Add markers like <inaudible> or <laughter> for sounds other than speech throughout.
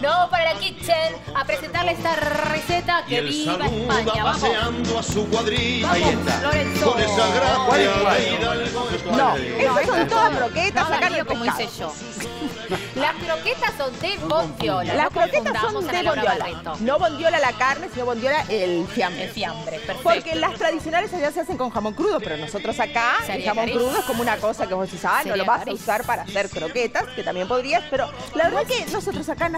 No, para la kitchen, a presentarle esta receta que viva España. Vamos. paseando a su cuadrilla. Vamos, Ahí está. Lorenzo. Con esa gracia No, esas son todas no. croquetas, No, como hice yo. <laughs> Las croquetas son de bondiola. Las croquetas son de bondiola. No bondiola la carne, sino bondiola el fiambre. El fiambre, perfecto. Porque las tradicionales allá se hacen con jamón crudo, pero nosotros acá el jamón crudo es como una cosa que vos decís, ah, no lo vas a usar para hacer croquetas, que también podrías, pero la verdad que nosotros acá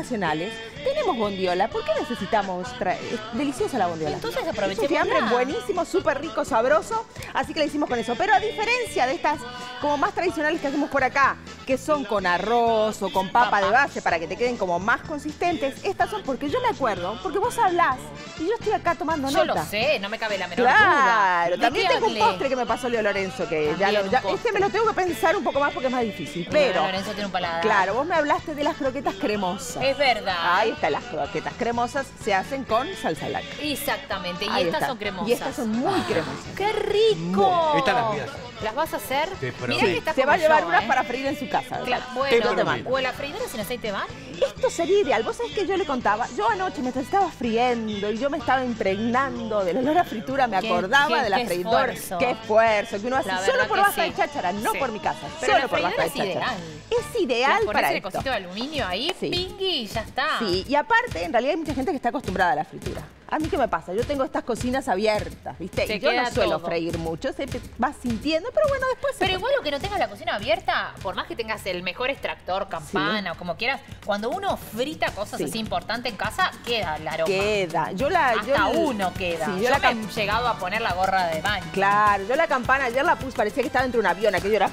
tenemos bondiola. ¿Por qué necesitamos? Es deliciosa la bondiola. Entonces aprovechémosla. fiambre buenísimo, súper rico, sabroso, así que le hicimos con eso. Pero a diferencia de estas como más tradicionales que hacemos por acá, que son con arroz o con papa de base para que te queden como más consistentes, estas son porque yo me acuerdo, porque vos hablás y yo estoy acá tomando Yo nota. lo sé, no me cabe la menor duda. Claro, ¿De también tengo un postre que me pasó Leo Lorenzo, que ya lo, ya- este me lo tengo que pensar un poco más porque es más difícil. Pero Pero, Lorenzo tiene un paladar. claro, vos me hablaste de las croquetas cremosas. Es verdad. Ahí está, las croquetas cremosas se hacen con salsa blanca. Exactamente. Y Ahí estas está. son cremosas. Y estas son muy cremosas. ¡Qué rico! Estas las hacer. ¿Las vas a hacer? Sí, pero- Mirá Sí. que estás Se va a llevar yo, unas ¿eh? para freír en su casa. Claro. Te bueno, prometo. o la freidora sin aceite van. Esto sería ideal. Vos sabés que yo le contaba, yo anoche me estaba friendo y yo me estaba impregnando del olor a fritura, me acordaba qué- de la qué freidora. esfuerzo. Qué esfuerzo que uno hace La solo por basta sí. de cháchara, no Sí. por mi casa. Pero solo la por basta de cháchara. ideal. Es ideal pones para el cosito de aluminio ahí, Sí. pingui, y ya está. Sí, y aparte, en realidad hay mucha gente que está acostumbrada a la fritura. A mí qué me pasa, yo tengo estas cocinas abiertas, ¿viste? Se y yo no suelo todo. freír mucho, se vas sintiendo, pero bueno, después se Pero igual lo que no tengas la cocina abierta, por más que tengas el mejor extractor, campana o como quieras, cuando uno frita cosas Sí. así importantes en casa, queda el aroma. queda. Yo la, yo Hasta uno queda. Sí, yo yo la me he llegado a poner la gorra de baño. Claro, yo la campana ayer la puse, parecía que estaba dentro de un avión, aquello era...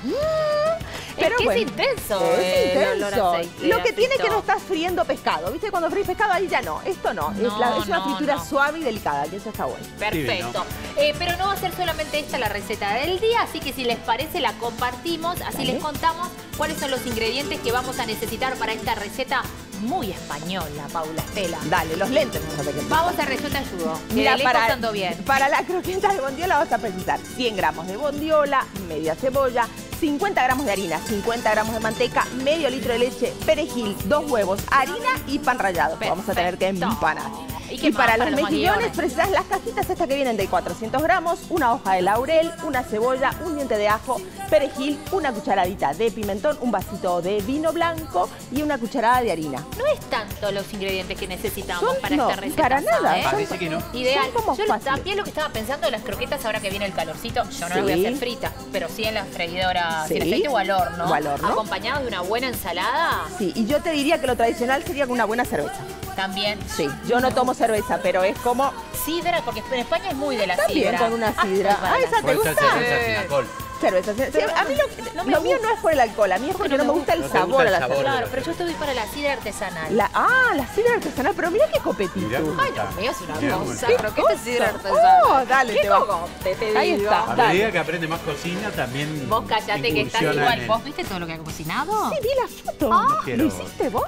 Pero que es intenso, Es intenso. aceite, Lo que tiene es que frito. no estás friendo pescado. ¿Viste? Cuando fríes pescado ahí ya no. Esto no. es, la- es una no, fritura no. suave y delicada, que eso está bueno. Perfecto. Eh, pero no va a ser solamente esta la receta del día, así que si les parece la compartimos, así Dale. les contamos cuáles son los ingredientes que vamos a necesitar para esta receta muy española, Paula Estela. Dale, los lentes. vamos a ver qué- Vamos a yo te ayudo. Mira, para, bien. para la croqueta de bondiola vas a precisar 100 gramos de bondiola, media cebolla, 50 gramos de harina, 50 gramos de manteca, medio litro de leche, perejil, dos huevos, harina y pan rallado. Vamos a tener que empanar. ¿Y qué Y más para para los los mejillones precisas las cajitas estas que vienen de 400 gramos, una hoja de laurel, una cebolla, un diente de ajo, perejil, una cucharadita de pimentón, un vasito de vino blanco y una cucharada de harina. No es tanto los ingredientes que necesitamos Son- para no, esta receta. para nada, ¿eh? son- Parece que no. Ideal. Son como Yo también lo que estaba pensando de las croquetas ahora que viene el calorcito, yo no Sí. las voy a hacer fritas, pero sí en la freidora, Sí. sin aceite o al horno. O al horno. Acompañados de una buena ensalada, Sí, y yo te diría que lo tradicional sería con una buena cerveza. También. Sí, yo no tomo cerveza, pero es como Sidra, porque en España es muy de la También sidra. con una Ah, sidra. Ah, esa ¿Te gusta? cerveza sin alcohol. cerveza. Sí, Pero a mí lo, no me lo mío gusta. no es por el alcohol, a mí es porque no no, me gusta el sabor gusta a la sabor. cerveza. Claro, pero yo estoy para la sidra artesanal. La- ah, la sidra artesanal, pero mira qué copetito. Mirá Ay. Dios mío, es una cosa. está. Croqueta y sidra artesanal. Oh, dale, ¿Qué te va. cogote, te Ahí digo? está. A Dale. medida que aprende más cocina, también. Vos callate que estás igual. el- ¿Vos viste todo lo que ha cocinado? Sí, vi la foto. Ah. quiero- ¿Lo hiciste vos?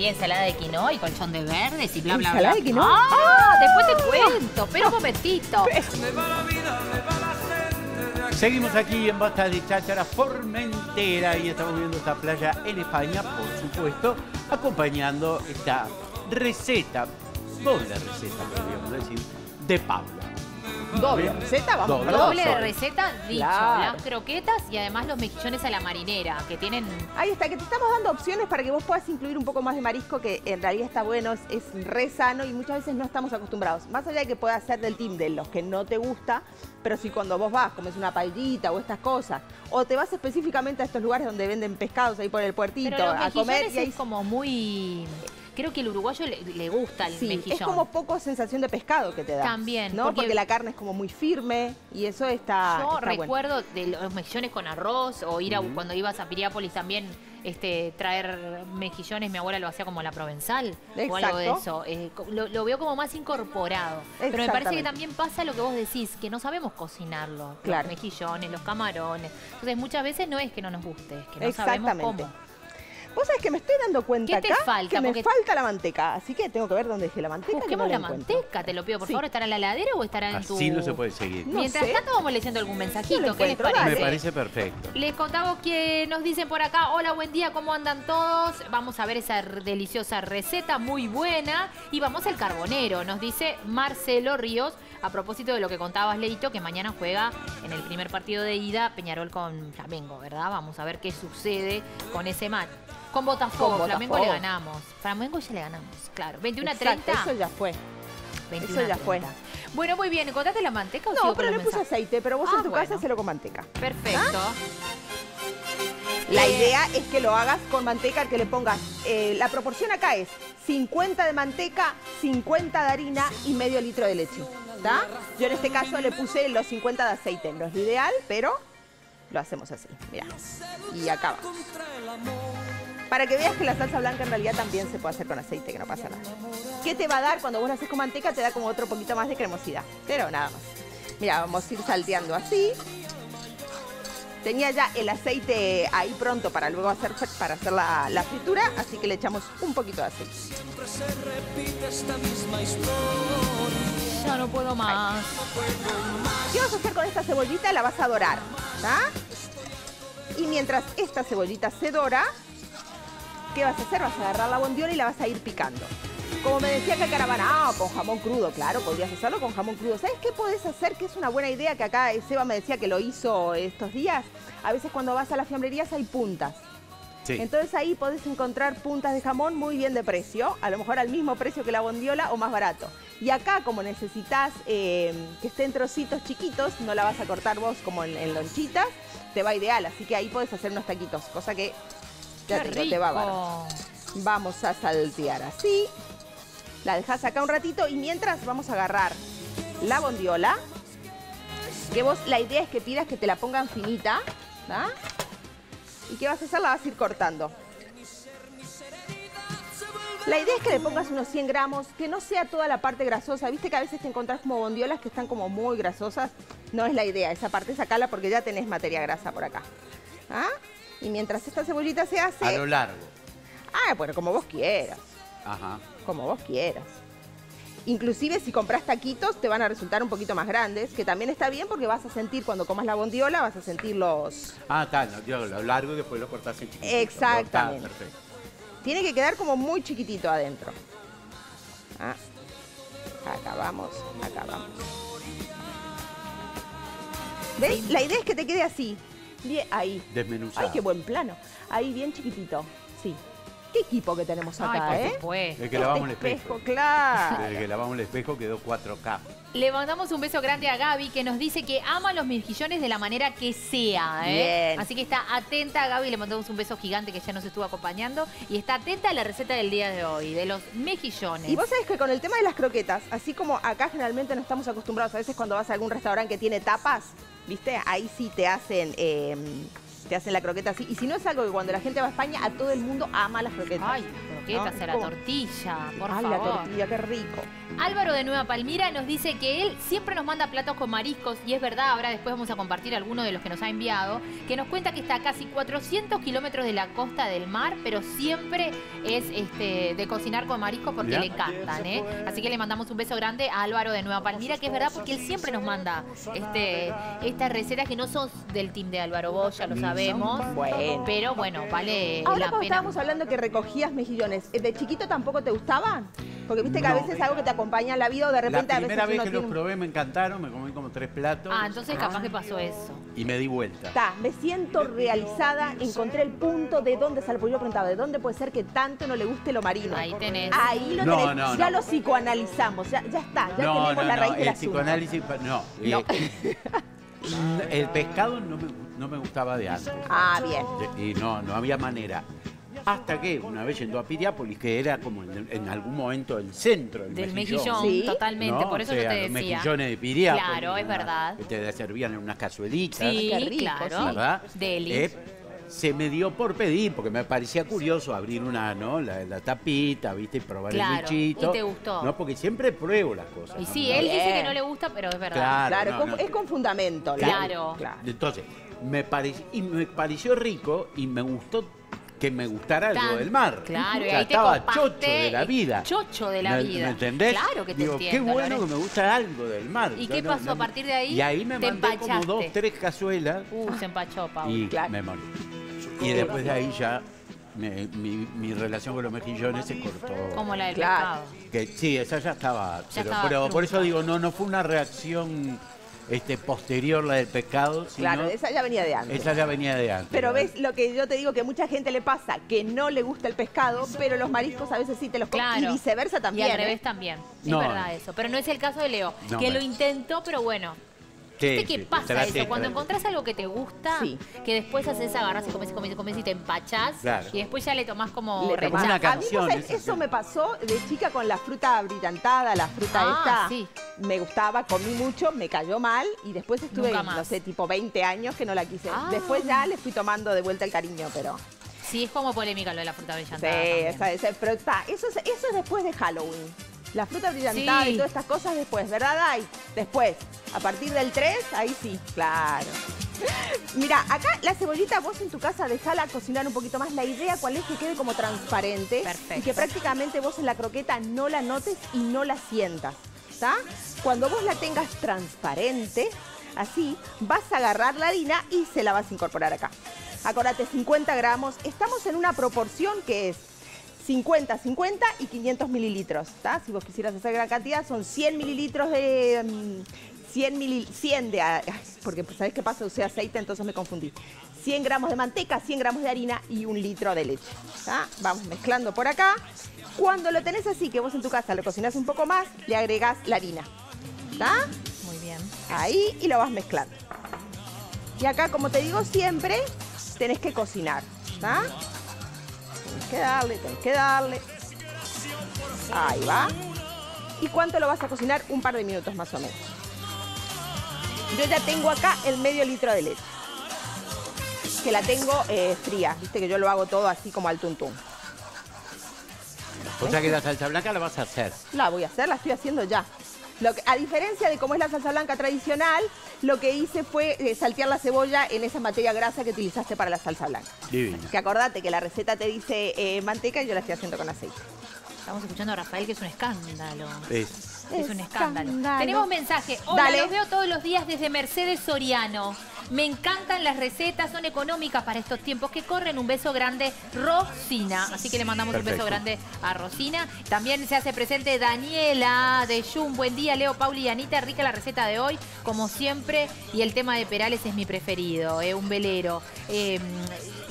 Y ensalada de quinoa y colchón de verdes y bla, bla, ¿Ensalada bla. de quinoa? Ah, después te cuento. Pero un momentito. <laughs> Seguimos aquí en Basta de Cháchara Formentera y estamos viendo esta playa en España, por supuesto, acompañando esta receta, doble receta, podríamos decir, de Paula. Doble receta, vamos. Doble. de receta, dicho. Claro. Las croquetas y además los mejillones a la marinera, que tienen... Ahí está, que te estamos dando opciones para que vos puedas incluir un poco más de marisco, que en realidad está bueno, es, es re sano y muchas veces no estamos acostumbrados. Más allá de que pueda ser del team de los que no te gusta, pero si cuando vos vas, comes una paellita o estas cosas, o te vas específicamente a estos lugares donde venden pescados ahí por el puertito Pero los a comer y ahí es como muy... Creo que el uruguayo le, le gusta el Sí, mejillón. es como poco sensación de pescado que te da. También, ¿no? porque- Porque, la carne es como muy firme y eso está. Yo está bueno. recuerdo de los mejillones con arroz o ir a, cuando ibas a Piriápolis también este, traer mejillones, mi abuela lo hacía como la provenzal o algo de Exacto. eso. Eh, lo, lo veo como más incorporado. Pero me parece que también pasa lo que vos decís, que no sabemos cocinarlo. Claro. Los mejillones, los camarones. Entonces muchas veces no es que no nos guste, es que no sabemos Exactamente. cómo. Vos sabés que me estoy dando cuenta ¿Qué te acá falta? que me Porque- falta la manteca. Así que tengo que ver dónde dejé la manteca. que no Busquemos la manteca, te lo pido, por Sí. favor. ¿Estará en la heladera o estará en tu...? Así no se puede seguir. No Mientras sé. tanto vamos leyendo algún mensajito. Lo ¿Qué les parece? Me parece perfecto. Les contamos que nos dicen por acá, hola, buen día, ¿cómo andan todos? Vamos a ver esa deliciosa receta, muy buena. Y vamos al carbonero, nos dice Marcelo Ríos, a propósito de lo que contabas, Leito, que mañana juega en el primer partido de ida Peñarol con Flamengo, ¿verdad? Vamos a ver qué sucede con ese match. Con Botafogo, Con Flamengo Botafogo. le ganamos. Flamengo ya le ganamos, claro. 21 a Exacto, 30. Eso ya fue. 21 eso ya fue. 30. Bueno, muy bien, ¿encontraste la manteca o sigo No, con pero los le puse mensajes? aceite, pero vos Ah, en tu bueno. casa hacelo con manteca. Perfecto. La Eh, idea es que lo hagas con manteca, que le pongas. eh, la proporción acá es 50 de manteca, 50 de harina y medio litro de leche. ¿Está? Yo en este caso le puse los 50 de aceite. No es lo ideal, pero lo hacemos así. Mira. Y acá va. Para que veas que la salsa blanca en realidad también se puede hacer con aceite, que no pasa nada. ¿Qué te va a dar cuando vos la haces con manteca? Te da como otro poquito más de cremosidad. Pero nada más. Mira, vamos a ir salteando así. Tenía ya el aceite ahí pronto para luego hacer, para hacer la, la fritura, así que le echamos un poquito de aceite. Ya no puedo más. ¿Qué vas a hacer con esta cebollita? La vas a dorar, ¿tá? Y mientras esta cebollita se dora, ¿qué vas a hacer? Vas a agarrar la bondiola y la vas a ir picando. Como me decía que Caravana, ah, con jamón crudo, claro, podrías hacerlo con jamón crudo. ¿Sabes qué podés hacer? Que es una buena idea que acá Seba me decía que lo hizo estos días. A veces cuando vas a las fiambrerías hay puntas. Sí. Entonces ahí podés encontrar puntas de jamón muy bien de precio, a lo mejor al mismo precio que la bondiola o más barato. Y acá, como necesitas eh, que estén trocitos chiquitos, no la vas a cortar vos como en, en lonchitas, te va ideal. Así que ahí podés hacer unos taquitos, cosa que ya. Vamos a saltear así. La dejas acá un ratito y mientras vamos a agarrar la bondiola, que vos la idea es que pidas que te la pongan finita. ¿Y qué vas a hacer? La vas a ir cortando. La idea es que le pongas unos 100 gramos, que no sea toda la parte grasosa. Viste que a veces te encontrás como bondiolas que están como muy grasosas. No es la idea, esa parte sacala porque ya tenés materia grasa por acá. ¿Ah? Y mientras esta cebollita se hace... A lo largo. Ah, bueno, como vos quieras, Ajá. como vos quieras. Inclusive si compras taquitos te van a resultar un poquito más grandes, que también está bien porque vas a sentir cuando comas la bondiola, vas a sentir los... Ah, está, no, yo lo largo y después lo cortás en chiquitito. Exactamente. Está, perfecto. Tiene que quedar como muy chiquitito adentro. Ah. Acá vamos, acá vamos. ¿Ves? La idea es que te quede así. Bien, ahí. Desmenuzado. Ay, qué buen plano. Ahí, bien chiquitito. Sí. Qué equipo que tenemos acá, Ay, ¿eh? por supuesto. El que lavamos el Este espejo. claro. Desde que lavamos el espejo quedó 4K. Le mandamos un beso grande a Gaby que nos dice que ama los mejillones de la manera que sea. ¿eh? Bien. Así que está atenta a Gaby, le mandamos un beso gigante que ya nos estuvo acompañando. Y está atenta a la receta del día de hoy, de los mejillones. Y vos sabés que con el tema de las croquetas, así como acá generalmente no estamos acostumbrados, a veces cuando vas a algún restaurante que tiene tapas, ¿viste? Ahí sí te hacen, eh, te hacen la croqueta así. Y si no es algo que cuando la gente va a España, a todo el mundo ama las croquetas. Ay, croquetas No, a la ¿cómo? tortilla, por Ay, favor. la tortilla, qué rico. Álvaro de Nueva Palmira nos dice que él siempre nos manda platos con mariscos y es verdad, ahora después vamos a compartir algunos de los que nos ha enviado, que nos cuenta que está a casi 400 kilómetros de la costa del mar, pero siempre es este de cocinar con mariscos porque le encantan, ¿eh? Así que le mandamos un beso grande a Álvaro de Nueva Palmira, que es verdad porque él siempre nos manda este, estas recetas que no son del team de Álvaro, vos ya lo sabemos. Bueno. Pero bueno, vale Ahora la pena. estábamos hablando que recogías mejillones, ¿de chiquito tampoco te gustaban? Porque viste que a No. veces algo que te acompaña en la vida o de La repente a veces primera vez que tiene los probé me encantaron, me comí como tres platos Ah, entonces capaz que pasó eso. y me di vuelta. Está, me siento realizada, encontré el punto de dónde sale, porque yo preguntaba, ¿de dónde puede ser que tanto no le guste lo marino? Ahí tenés. Ahí lo No, tenés, no, ya no. lo psicoanalizamos, ya, ya está, ya no, tenemos no, la no, raíz del el asunto. psicoanálisis, pa- no. No. eh, <laughs> el pescado no me, no me gustaba de antes. Ah, bien. De- Y no, no había manera. Hasta que una vez yendo a Piriápolis, que era como en, en algún momento el centro del, Del mejillón. mejillón, Sí. totalmente, ¿no? por eso O sea, yo te los decía. mejillones de Piriápolis. Claro, es una- verdad. Que te servían en unas cazuelitas. Sí, rico, claro. ¿verdad? Deli. Eh, se me dio por pedir, porque me parecía curioso abrir una, ¿no? La, la tapita, ¿viste? Y probar Claro, el bichito. y te gustó. No, porque siempre pruebo las cosas. Y sí, No, él no. dice que no le gusta, pero es verdad. Claro. Claro, no, con- no. es con fundamento. Claro. claro. Entonces, me pareció, y me pareció rico y me gustó que me gustara algo del mar. claro, y Ya ahí te estaba chocho de la vida. chocho de la ¿Me- vida. ¿Me entendés? Claro que te Digo, entiendo, Qué bueno Lorenzo. que me gusta algo del mar. ¿Y Yo qué pasó a partir de ahí? Y ahí me Te mandé como empachaste. dos, tres cazuelas Uh, se empachó, Paula. y Claro. me morí. Y después de ahí ya mi, mi relación con los mejillones se cortó. Como la del Claro. Que sí, esa ya estaba. pero estaba pero por eso digo, no, no fue una reacción este, posterior la del pescado, sino Claro, esa ya venía de antes. esa ya venía de antes. Pero ves lo que yo te digo que mucha gente le pasa, que no le gusta el pescado, pero los mariscos a veces sí te los comen. Claro. Y viceversa también. Y al ¿eh? revés también. Es No. verdad eso. Pero no es el caso de Leo, No, que me- lo intentó, pero bueno. Sí, ¿Viste qué sí, pasa eso? Cuando encontrás algo que te gusta, Sí. que después haces agarras y comes y comes y comes y te empachás, Claro. y después ya le tomás como Le rechazo. tomás. una A mí, canción, esa eso sí. me pasó de chica con la fruta brillantada, la fruta Ah, esta. sí. Me gustaba, comí mucho, me cayó mal y después estuve, no sé, tipo 20 años que no la quise. Ah. Después ya le fui tomando de vuelta el cariño, pero... Sí, es como polémica lo de la fruta Sí, brillantada. también. esa, esa- pero está, eso es, eso es después de Halloween. La fruta brillantada Sí. y todas estas cosas después, ¿verdad, Ay? Después, a partir del 3, ahí sí, claro. <laughs> Mira, acá la cebollita vos en tu casa dejala cocinar un poquito más. La idea cuál es que quede como transparente y que prácticamente vos en la croqueta no la notes y no la sientas, ¿está? Cuando vos la tengas transparente, así, vas a agarrar la harina y se la vas a incorporar acá. Acordate, 50 gramos. Estamos en una proporción que es 50, 50 y 500 mililitros, ¿está? Si vos quisieras hacer gran cantidad, son 100 mililitros de... mm, 100, mili- 100 de... a- ay, porque pues, ¿sabés qué pasa? Usé aceite, entonces me confundí. 100 gramos de manteca, 100 gramos de harina y un litro de leche, ¿está? Vamos mezclando por acá. Cuando lo tenés así, que vos en tu casa lo cocinás un poco más, le agregás la harina, ¿está? Muy bien. Ahí y lo vas mezclando. Y acá, como te digo siempre, tenés que cocinar. ¿está? Tenés que darle, tenés que darle. Ahí va. ¿Y cuánto lo vas a cocinar? Un par de minutos más o menos. Yo ya tengo acá el medio litro de leche. Que la tengo eh, fría. Viste que yo lo hago todo así como al tuntún. O sea que la salsa blanca la vas a hacer. La voy a hacer, la estoy haciendo ya. Lo que- a diferencia de cómo es la salsa blanca tradicional, lo que hice fue eh, saltear la cebolla en esa materia grasa que utilizaste para la salsa blanca. Divina. Que acordate que la receta te dice eh, manteca y yo la estoy haciendo con aceite. Estamos escuchando a Rafael, que es un escándalo. Es- Es un escándalo. Escándalo. Tenemos mensaje. Hola, Dale. los veo todos los días desde Mercedes Soriano. Me encantan las recetas, son económicas para estos tiempos que corren. Un beso grande, Rosina. Así que le mandamos un beso grande a Rosina. También se hace presente Daniela de Jun. Buen día, Leo, Pauli y Anita. Rica la receta de hoy, como siempre. Y el tema de Perales es mi preferido, eh, un velero. Eh,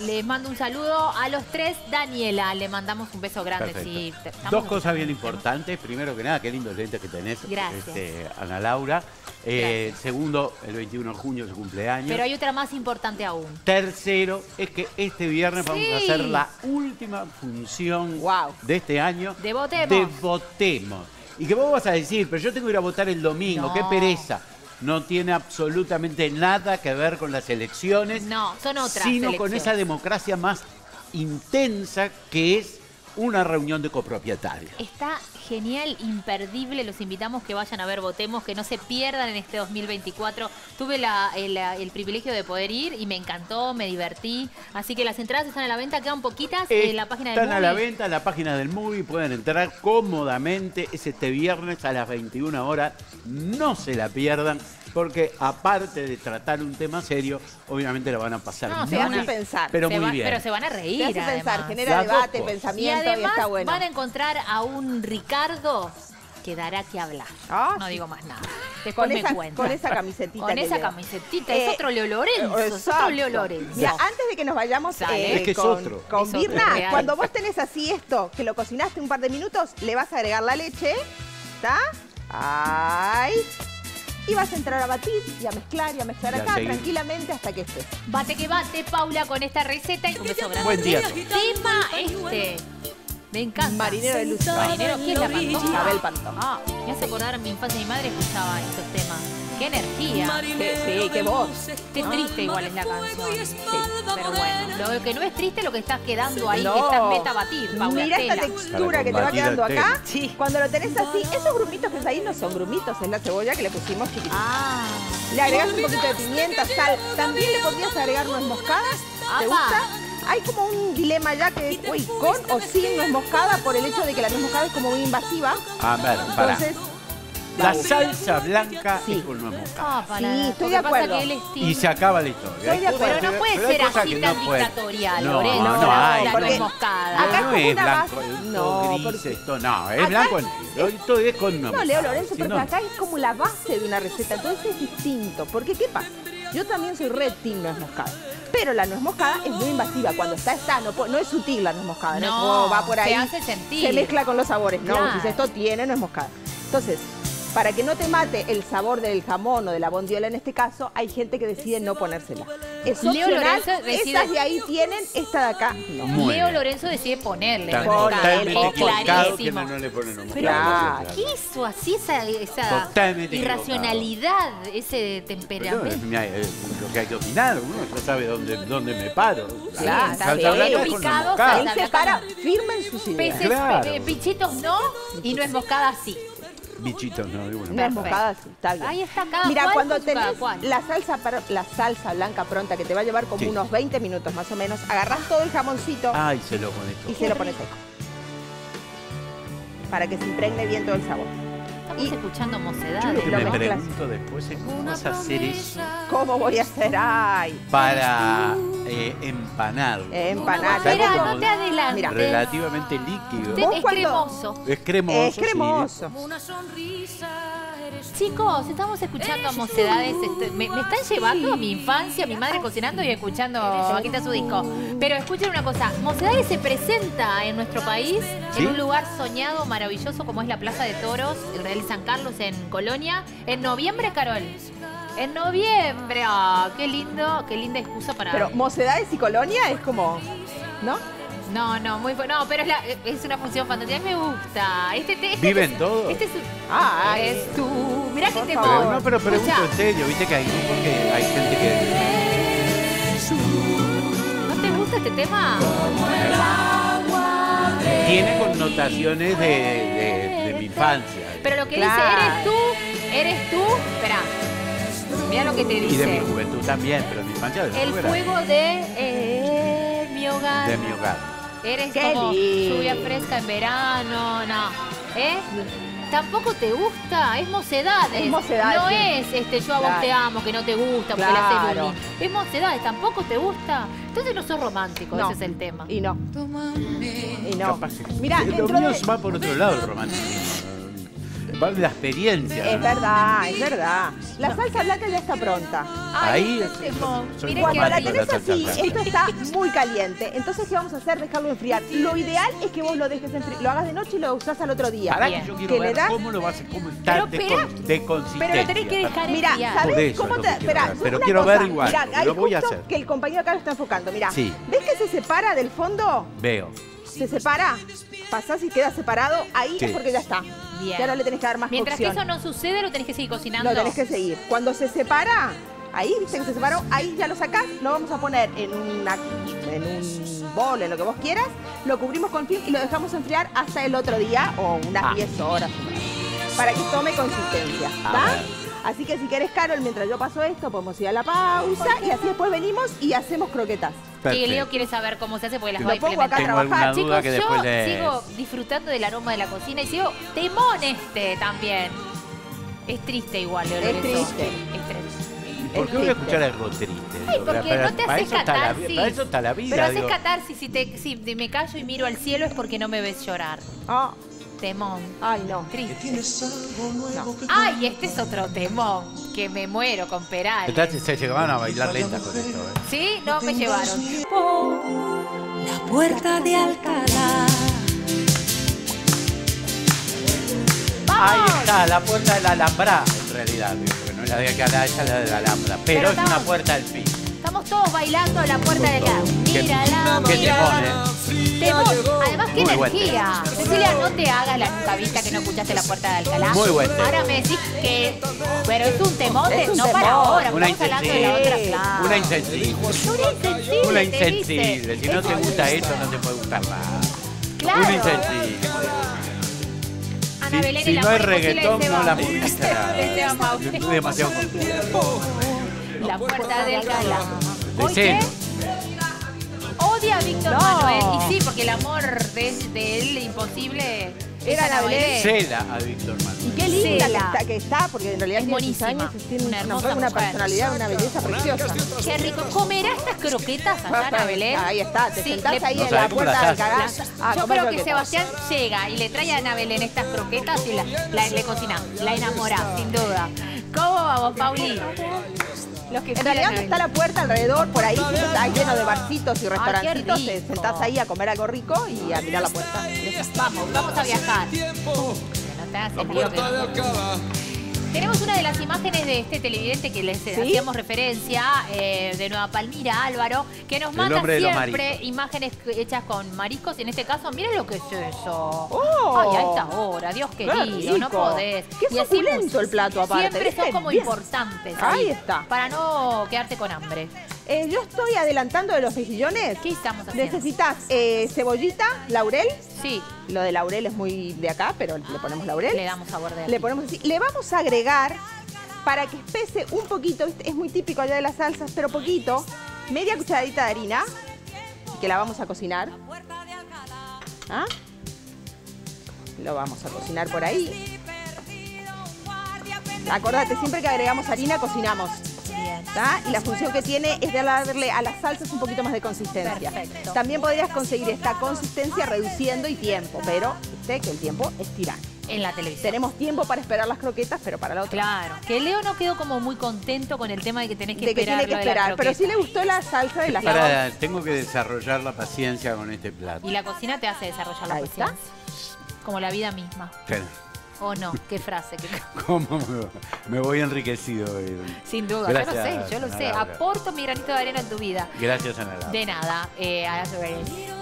les mando un saludo a los tres. Daniela, le mandamos un beso grande. Sí, Dos cosas bien importantes. Primero que nada, qué lindos lentes que tenés, Gracias. este, Ana Laura. Eh, segundo, el 21 de junio es su cumpleaños. Pero hay otra más importante aún. Tercero, es que este viernes vamos a hacer la última función Guau. de este año. De Votemos. De Votemos. Y que vos vas a decir, pero yo tengo que ir a votar el domingo, No. qué pereza. No tiene absolutamente nada que ver con las elecciones. No, son otras Sino con esa democracia más intensa que es una reunión de copropietarios. Está genial, imperdible. Los invitamos que vayan a ver Votemos, que no se pierdan en este 2024. Tuve la- el, el privilegio de poder ir y me encantó, me divertí. Así que las entradas están a la venta, quedan poquitas en la página de Están a la venta en la página del movie, pueden entrar cómodamente. Es este viernes a las 21 horas. No se la pierdan, porque aparte de tratar un tema serio, obviamente lo van a pasar No, se muy, van a pensar. pero Se muy va- bien. Pero se van a reír. Hace pensar, genera Las debate. Y pensamiento y, además está bueno. van a encontrar a un Ricardo que dará que hablar. Ah, no sí. digo más nada. Después Con me esa, cuentan. con esa camisetita. Con esa camisetita. Eh, es otro Leo Lorenzo. Es otro. Leo Lorenzo. Mira, antes de que nos vayamos eh, Es que es con, otro. con Es otro, cuando vos tenés así esto, que lo cocinaste un par de minutos, le vas a agregar la leche, ¿está? Ay. Y vas a entrar a batir y a mezclar y a mezclar acá seguir. tranquilamente hasta que esté. Bate que bate, Paula, con esta receta y un beso grande. Buen día. Tema este. Me encanta. Marinero de luz. Marinero, ¿quién es la Pantoja? Abel Pantoja. Ah, me hace acordar mi infancia. Mi madre escuchaba estos temas. ¡Qué energía! Sí, sí, qué voz. Qué triste igual es la canción. Sí, pero bueno. Lo que no es triste es lo que estás quedando ahí, que estás meta a batir, Paula Mira esta textura que te va quedando acá. tema. Cuando lo tenés así, esos grumitos que es ahí no son grumitos, es la cebolla que le pusimos chiquitita. Ah, Le agregas un poquito de pimienta, sal. También le podrías agregar nuez moscada. ¿Te gusta? hay como un dilema ya que es uy, con o sin nuez moscada por el hecho de que la nuez moscada es como muy invasiva. A ver, para. Entonces, La salsa blanca Sí. es moscada. Ah, para, Sí, estoy de acuerdo. que él es Y se acaba la historia. Estoy de acuerdo. Pero no puede pero ser así tan no dictatorial, No, Lorenzo, no, la- hay. la porque nuez moscada. acá no es como es una blanco, base- no, gris, porque- esto no, es Acá- blanco negro, esto es con nuez No, Leo. Lorenzo, Si porque no- acá es como la base de una receta, entonces es distinto. Porque, ¿qué pasa? Yo también soy red team nuez moscada. Pero la nuez moscada es muy invasiva. Cuando está, está. No, no es sutil la nuez moscada. No, es No, va por se ahí. hace sentir. Se mezcla con los sabores. No, Claro. dices, esto tiene nuez moscada. Entonces, para que no te mate el sabor del jamón o de la bondiola en este caso, hay gente que decide no ponérsela. Es Leo opcional. Lorenzo decide- Estas de ahí tienen, esta de acá no. Leo bien. Lorenzo decide ponerle. Totalmente totalmente Es equivocado clarísimo. quienes no le ponen Pero. Claro. ¿qué hizo así esa, esa Totalmente irracionalidad, ese temperamento? es es lo que hay que opinar, uno ya sabe dónde, dónde me paro. Claro, blanca Ubicado, moscada. Él se para firme en sus ideas. Peces, Claro. pe- pichitos no y nuez moscada sí. Bichitos, no, de una sí, está bien. Ahí está cada Mira, cual cuando con su cada tenés cual. la salsa, para- la salsa blanca pronta, que te va a llevar como Sí. unos 20 minutos más o menos, agarrás todo el jamoncito Ay, se lo pones y se lo pones seco. Para que se impregne bien todo el sabor. Estamos y- escuchando Yo lo mocedades. que me pregunto después es cómo vas a hacer eso ¿Cómo voy a hacer? Ay, para eh, empanar. empanar. Está Espera, como no te adelantes. Mira. Relativamente líquido. Es cremoso. Es cremoso. es cremoso. Chicos, estamos escuchando a Mocedades. este, me, me están llevando a mi infancia, mi madre cocinando y escuchando. Aquí está su disco. Pero escuchen una cosa: Mocedades se presenta en nuestro país ¿Sí? en un lugar soñado, maravilloso, como es la Plaza de Toros, el Real San Carlos en Colonia, en noviembre, Carol. En noviembre, ah, qué lindo, qué linda excusa para. Pero mocedades y colonia es como, ¿no? No, no, muy No, pero es, la- es una función fantástica. A mí me gusta. Este, te- este ¿Viven es- todos? Este es, Ay. es tu. Mirá que te favor. Pero, no, pero pregunto Escuchá, en serio, viste que hay grupos que hay gente que. ¿No te gusta este tema? Tiene connotaciones de, de- de mi infancia. Pero lo que Claro. dice, eres tú, eres tú. Espera. Mira lo que te Y de dice. mi juventud también, pero mi infancia de El fuera, fuego de eh, mi hogar. de mi hogar. Eres Qué como lindo. lluvia fresca en verano, no. ¿Eh? Tampoco te gusta, es mocedades. Es mocedades, No sí. es este yo a vos Claro. te amo, que no te gusta, porque le haces Claro. bullying. Es mocedades, tampoco te gusta. Entonces no sos romántico, No. ese es el tema. Y no. Y no. Capaz que- Mira, lo dentro mío de... va por otro lado el romanticismo. Va de la experiencia. Es verdad, es verdad. La salsa blanca ya está pronta. Ahí Miren Cuando la tenés así, esto está muy caliente. Entonces, ¿qué vamos a hacer? Dejarlo enfriar. Lo ideal es que vos lo dejes enfriar. Lo hagas de noche y lo usás al otro día. Que yo quiero ver cómo lo vas a cómo está Pero de, espera. con- de consistencia. Pero lo tenés que dejar Mira, enfriar. Por ¿sabes eso cómo te.? Espera, ver. Pero una quiero cosa. ver igual, Mirá, porque ahí lo voy a hacer. Que el compañero acá lo está enfocando. Mira, Sí. ¿ves que se separa del fondo? Veo. Se separa, pasás y queda separado. Ahí Sí. es porque ya está. Bien. Ya no le tenés que dar más Mientras que eso no sucede, lo tenés que seguir cocinando. Lo tenés que seguir. Cuando se separa, ahí viste que se separó, ahí ya lo sacás, lo vamos a poner en, una, en un bol, en lo que vos quieras, lo cubrimos con film y lo dejamos enfriar hasta el otro día o unas Ah. 10 horas para que tome consistencia. A ¿Está? ver. Así que si querés, Carol, mientras yo paso esto, podemos ir a la pausa y así después venimos y hacemos croquetas. Y Perfecto. Leo quiere saber cómo se hace porque las va a implementar. Tengo alguna duda Chicos, que yo después le... sigo disfrutando del aroma de la cocina y sigo temón este también. Es triste igual, Leo Es triste. Es triste. ¿Por qué voy a escuchar algo triste? Ay, porque para- no te haces la catarsis. Para eso está la vida. Pero haces catarsis si, te, si me callo y miro al cielo es porque no me ves llorar. Ah, Temón. ay, no. Triste. no. Ay, este es otro temón. Que me muero con Peral. Entonces se llegaban a bailar lentas con esto. ¿eh? ¿Sí? No me llevaron. La puerta de Alcalá. Ahí está, la puerta de la Alhambra, en realidad. Porque no es la de Alcalá, esa es la de la Alhambra. Pero, Pero es una puerta al fin. Estamos todos bailando la puerta de la. Qué- Mírala, qué mírala. temón, Temón. Además, qué Muy buen energía. Cecilia, no te hagas la nunca vista que no escuchaste la puerta de Alcalá. Muy buen tema. Ahora me decís que. Pero es un temón, de- Es un no para temón. ahora. Una Estamos hablando de la otra insensible. Una insensible. Una insensible. Una te dice. insensible. Si no te gusta eso, no te puede gustar nada. Claro. Una insensible. Ana Si, Belén y si la no es reggaetón, no la. <laughs> De. Es demasiado complicado. La puerta del Alcalá. De ¿Hoy qué? No. Manuel. Y sí, porque el amor de, de él imposible Era es la Belén. Cela a Víctor Y Manuel. qué linda que está, que está, porque en realidad Es tiene sus años, tiene Una una, hermosa una mujer. personalidad, una belleza preciosa. Qué rico. ¿Comerá estas croquetas allá Belén? Ahí está, te Sí, sentás le- ahí No en la puerta las del hace. cagazo. a Yo creo que. Sebastián llega y le trae a Ana Belén estas croquetas y la, la- le cocina. La enamora, sin duda. ¿Cómo vamos, Pauli? Los que En realidad donde está la puerta alrededor, por ahí está lleno de barcitos y qué restaurancitos, te sentás ahí a comer algo rico y a mirar la puerta. Vamos, vamos a viajar. Que no. te hagas Tenemos una de las imágenes de este televidente que les hacíamos referencia, eh, de Nueva Palmira, Álvaro, que nos manda siempre imágenes hechas con mariscos. Y en este caso, miren lo que es eso. ¡Oh! Ay, a esta hora, Dios ¡Qué querido, no podés. ¡Qué Y así el plato aparte! Siempre son como importantes. Ahí está. Para no quedarte con hambre. Eh, yo estoy adelantando de los mejillones. ¿Qué estamos haciendo? Necesitas eh, cebollita, laurel. Sí, Lo de laurel es muy de acá, pero le ponemos laurel. le damos sabor de Le ponemos así. Le vamos a agregar, para que espese un poquito, es muy típico allá de las salsas, pero poquito, media cucharadita de harina, que la vamos a cocinar. ¿Ah? Lo vamos a cocinar por ahí. Acordate, siempre que agregamos harina, cocinamos. Y la función que tiene es de darle a las salsas un poquito más de consistencia. Perfecto. También podrías conseguir esta consistencia reduciendo y tiempo, pero viste que el tiempo es tirano. En la televisión. Tenemos tiempo para esperar las croquetas, pero para la otra. Claro, que Leo no quedó como muy contento con el tema de que tenés que de que esperar. tiene que esperar, pero sí le gustó la salsa de las Para, tengo que desarrollar la paciencia con este plato. Y la cocina te hace desarrollar la Ahí está. paciencia. Como la vida misma. Pero, ¿O no? Qué frase. <laughs> ¿Cómo me, me voy enriquecido? hoy? Sin duda, Gracias, yo lo sé, yo lo sé. Laura. Aporto mi granito de arena en tu vida. Gracias, Ana Laura. De nada. eh, a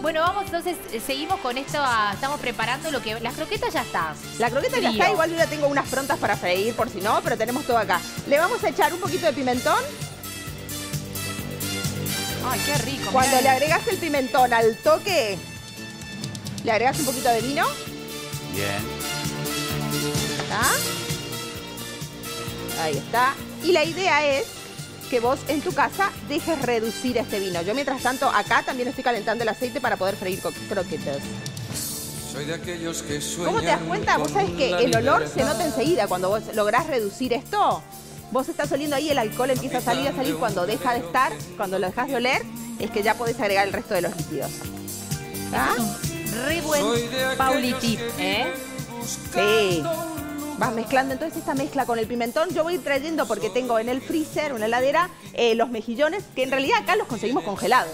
bueno, vamos entonces, eh, seguimos con esto. ah, estamos preparando lo que. Las croquetas ya están. La croqueta ya está, igual yo ya tengo unas prontas para freír por si no, pero tenemos todo acá. Le vamos a echar un poquito de pimentón. Ay, qué rico. Cuando mirá. le agregas el pimentón al toque, le agregas un poquito de vino. Bien. Ahí está. Y la idea es que vos en tu casa dejes reducir este vino. Yo mientras tanto acá también estoy calentando el aceite para poder freír croquetas. Soy de aquellos que ¿Cómo te das cuenta? Vos sabés que el olor se nota enseguida cuando vos lográs reducir esto. Vos estás oliendo ahí, el alcohol empieza a salir, a salir. Cuando deja de estar, cuando lo dejas de oler, es que ya podés agregar el resto de los líquidos. ¿Tá? Re buen Pauli tip, ¿eh? Sí. Vas mezclando entonces esta mezcla con el pimentón. Yo voy trayendo porque tengo en el freezer, en la heladera, eh, los mejillones, que en realidad acá los conseguimos congelados.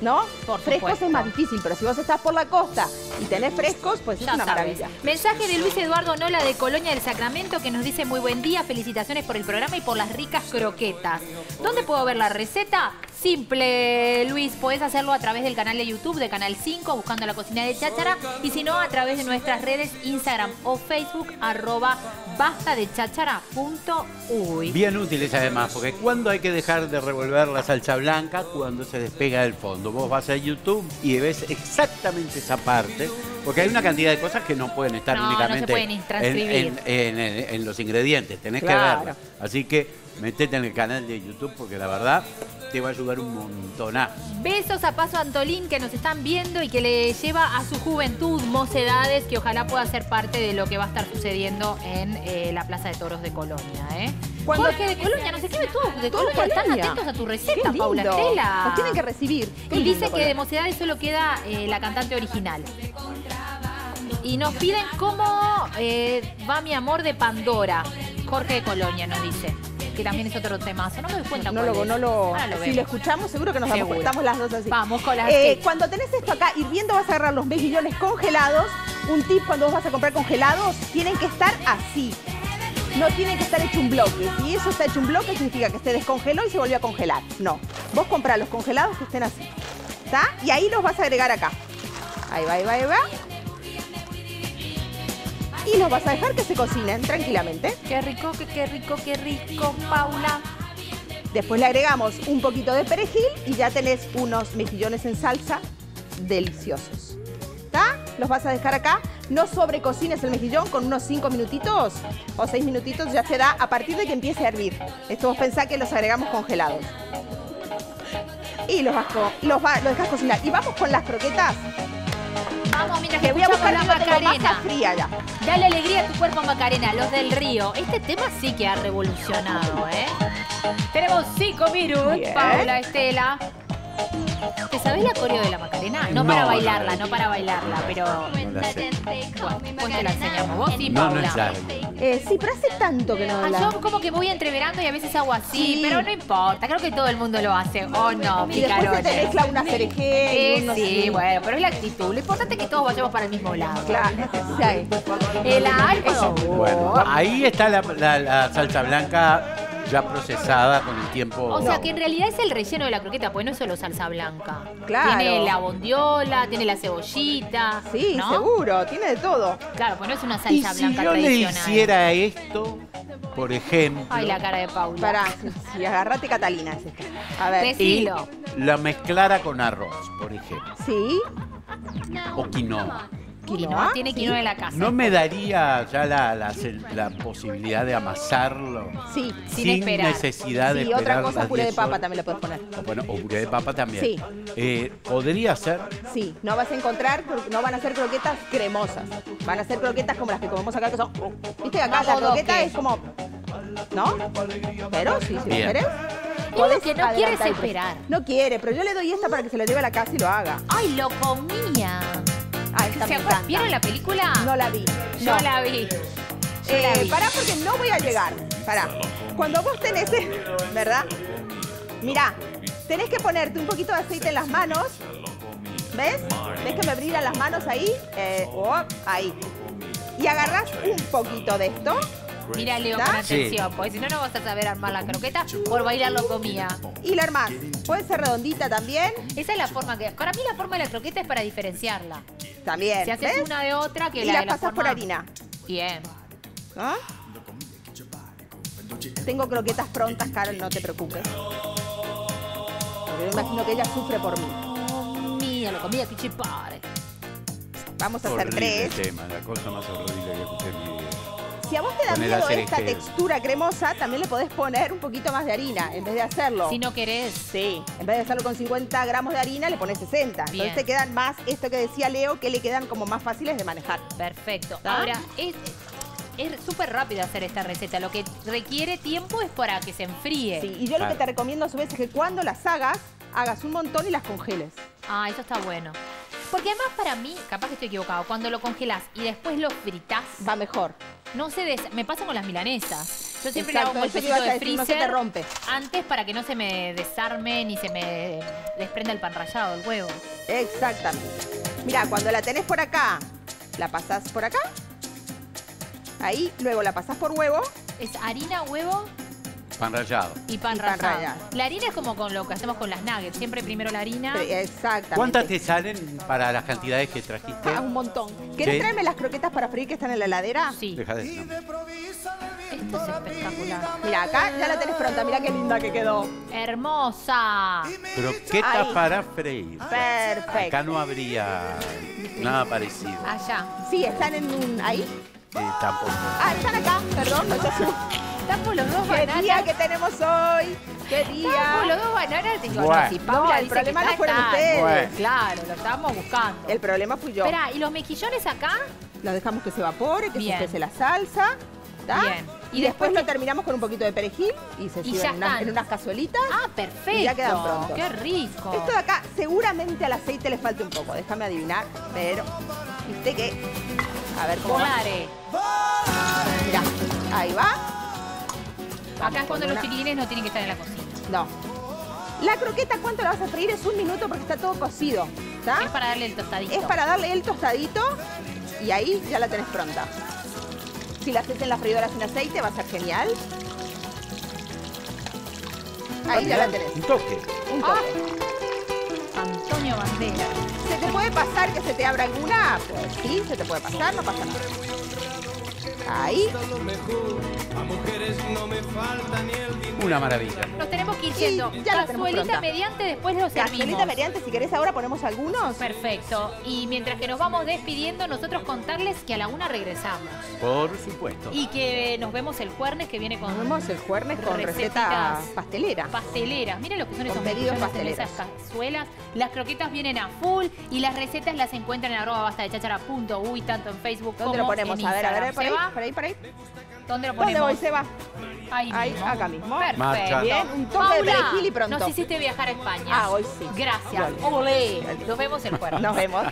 ¿No? Por frescos es más difícil, pero si vos estás por la costa y tenés frescos, pues es una sabes. maravilla. Mensaje de Luis Eduardo Nola de Colonia del Sacramento que nos dice muy buen día, felicitaciones por el programa y por las ricas croquetas. ¿Dónde puedo ver la receta? Simple, Luis, podés hacerlo a través del canal de YouTube de Canal 5, buscando la cocina de cháchara, y si no, a través de nuestras redes Instagram o Facebook, arroba basta de cháchara.uy. Bien útiles además, porque cuando hay que dejar de revolver la salsa blanca, cuando se despega del fondo. Vos vas a YouTube y ves exactamente esa parte, porque hay una cantidad de cosas que no pueden estar No, no se únicamente pueden en, en- en- en- en los ingredientes, tenés Claro. que verlas. Así que metete en el canal de YouTube porque la verdad te va a ayudar un montonazo. Besos a Paso Antolín que nos están viendo y que le lleva a su juventud mocedades que ojalá pueda ser parte de lo que va a estar sucediendo en eh, la Plaza de Toros de Colonia. ¿eh? Cuando- Jorge de Colonia, nos escribe todo de Todo Colonia, están atentos a tu receta. Paula Estela. Nos tienen que recibir. Qué Y lindo, dice que de mocedades solo queda eh, la cantante original. Y nos piden cómo eh, va mi amor de Pandora. Jorge de Colonia nos dice. Que también es otro temazo. No me doy cuenta No lo, es. no lo, Ahora lo si vemos. lo escuchamos, seguro que nos damos Seguro. cuenta. Estamos las dos así. Vamos con las Eh, cuando tenés esto acá hirviendo, vas a agarrar los mejillones congelados. Un tip cuando vos vas a comprar congelados, tienen que estar así. No tienen que estar hecho un bloque. Si eso está hecho un bloque, significa que se descongeló y se volvió a congelar. No. Vos comprás los congelados que estén así. ¿Está? Y ahí los vas a agregar acá. Ahí va, ahí va, ahí va. Y los vas a dejar que se cocinen tranquilamente. Qué rico, qué, qué rico, qué rico, Paula. Después le agregamos un poquito de perejil y ya tenés unos mejillones en salsa deliciosos. ¿Está? Los vas a dejar acá. No sobrecocines el mejillón con unos 5 minutitos o 6 minutitos ya se da a partir de que empiece a hervir. Esto vos pensá que los agregamos congelados. y los, vas los, va- los dejas cocinar. Y vamos con las croquetas, Vamos, mientras que voy a buscar la Macarena. fría ya. Dale alegría a tu cuerpo, Macarena, los del río. Este tema sí que ha revolucionado, ¿eh? Tenemos cinco minutos. Paula, Estela. ¿Te sabés la coreo de la Macarena? No, No, para bailarla, no. no para bailarla, pero No la sé. bueno, te la enseñamos. Vos sí, No, no Paula. es largo. Eh, sí, pero hace tanto que no Ah, yo como que voy entreverando y a veces hago así, Sí. pero no importa, creo que todo el mundo lo hace, ¿o no, Y después se te mezcla una cerejé y Eh, unos- sí, bueno, pero es la actitud. Lo importante es que todos vayamos para el mismo lado. Claro, sí. El algo. Bueno, ahí está la, la- la salsa blanca ya procesada con el tiempo. O sea que en realidad es el relleno de la croqueta, pues no es solo salsa blanca. Claro. Tiene la bondiola, tiene la cebollita. Sí, ¿no? seguro, tiene de todo. Claro, pues no es una y salsa si blanca yo le tradicional. hiciera esto, por ejemplo, Ay, la cara de Paula. Pará, sí, sí, agarrate Catalina es esta. A ver. Y la mezclara con arroz, por ejemplo, Sí, o quinoa, Quinoa, tiene sí. quinoa en la casa. ¿no me daría ya la, la- la posibilidad de amasarlo? sí. Sin esperar. necesidad de Sí, otra esperar cosa, las puré de 10 papa horas. también le puedes poner. O Bueno, o puré de papa también. Sí. Eh, ¿Podría ser? Sí, no vas a encontrar, no van a ser croquetas cremosas. Van a ser croquetas como las que comemos acá, que son. Viste que acá la croqueta es como. ¿No? Pero sí, si lo Bien. querés. Es podés lo que no quieres esperar. No quiere, pero yo le doy esta para que se la lleve a la casa y lo haga. Ay, lo comía. ¿Vieron la película? No la vi. Yo No. la vi. Yo la Eh, vi. pará porque no voy a llegar. Pará. Cuando vos tenés, ¿verdad? Mirá, tenés que ponerte un poquito de aceite en las manos. ¿Ves? ¿Ves que me brillan las manos ahí? Eh, oh, ahí. Y agarrás un poquito de esto. Mira, Leo, con atención, porque si no, no vas a saber armar la croqueta. Por bailar lo comía. Y la armás. Puede ser redondita también. Esa es la forma que. Para mí, la forma de la croqueta es para diferenciarla. También. Si haces ¿ves? una de otra, que y la la de la pasas por forma- harina. Bien. ¿Ah? Tengo croquetas prontas, Carol, no te preocupes. Porque yo imagino que ella sufre por mí. Oh, mía, lo comía que. Vamos a hacer Horrible tres. tema, la cosa más horrible que escuché en mi vida. Si a vos te da Poner miedo esta este- textura cremosa, también le podés poner un poquito más de harina en vez de hacerlo. Si no querés. Sí, en vez de hacerlo con 50 gramos de harina, le pones 60. Bien. Entonces te quedan más, esto que decía Leo, que le quedan como más fáciles de manejar. Perfecto. Ahora, es es súper rápido hacer esta receta. Lo que requiere tiempo es para que se enfríe. Sí, y yo lo que te recomiendo a su vez es que cuando las hagas, hagas un montón y las congeles. Ah, eso está bueno. Porque además para mí, capaz que estoy equivocado, cuando lo congelas y después lo fritas, Va mejor. no se des... Me pasa con las milanesas. Yo siempre le hago un Exacto, golpecito de decir, no se te freezer rompe. antes para que no se me desarme ni se me desprenda el pan rallado, el huevo. Exactamente. Mira, cuando la tenés por acá, la pasás por acá. Ahí, luego la pasás por huevo. Es harina, huevo Pan rallado. y pan Y pan rallado. rallado. La harina es como con lo que hacemos con las nuggets. Siempre primero la harina. Exactamente. ¿Cuántas te salen para las cantidades que trajiste? Ah, un montón. ¿Querés Sí. traerme las croquetas para freír que están en la heladera? Sí. Deja de no. Esto es espectacular. Mira, acá ya la tenés pronta. Mira qué linda que quedó. Hermosa. Croquetas Ahí. para freír. Perfecto. Acá no habría nada parecido. Allá. Sí, están en un... ahí. Eh, tampoco. Ah, están acá. Perdón, no Estamos los dos ¿Qué día que tenemos hoy? ¿Qué Estamos día? los dos bananas. Digo, Bueno. no, si Paula No, el dice problema que no fueron ustedes. Bueno. Claro, lo estábamos buscando. El problema fui yo. Espera, ¿y los mejillones acá? Los dejamos que se evapore, que Bien. se espese la salsa. ¿tá? Bien. Y, Y después, después lo terminamos con un poquito de perejil y se sirve en, unas- están. en unas cazuelitas. Ah, perfecto. Y ya quedan prontos. Qué rico. Esto de acá seguramente al aceite le falta un poco, déjame adivinar, pero viste que... A ver cómo. Volare. Mirá, ahí va. Acá es cuando los chiquilines no tienen que estar en la cocina. No. La croqueta, ¿cuánto la vas a freír? Es un minuto porque está todo cocido. ¿tá? Es para darle el tostadito. Es para darle el tostadito y ahí ya la tenés pronta. Si la haces en la freidora sin aceite va a ser genial. Ahí ya la tenés. Un toque. Un Ah. toque. Antonio Bandera. ¿Se te puede pasar que se te abra alguna? Pues sí, se te puede pasar, no pasa nada. Ahí. Una maravilla. Nos tenemos que ir Y yendo. ya Cazuelita mediante, después lo servimos. Cazuelita mediante, si querés ahora ponemos algunos. Perfecto. Y mientras que nos vamos despidiendo, nosotros contarles que a la una regresamos. Por supuesto. Y que nos vemos el jueves que viene con Nos vemos el jueves con receta recetitas pastelera. pasteleras. Miren lo que son esos pedidos pasteleros. esas cazuelas. Las croquetas vienen a full y las recetas las encuentran en arroba basta de chachara.uy, tanto en Facebook ¿Dónde como lo ponemos? en A ver, a ver, por ahí, ¿Se va? por ahí, por ahí. ¿Dónde lo ¿Dónde ponemos? voy, Seba? Ahí, Ahí, mismo. acá mismo. Perfecto. Marcha. Bien, un toque de perejil y pronto. Nos hiciste viajar a España. Ah, hoy sí. Gracias. Olé. Nos vemos el jueves. <laughs> Nos vemos.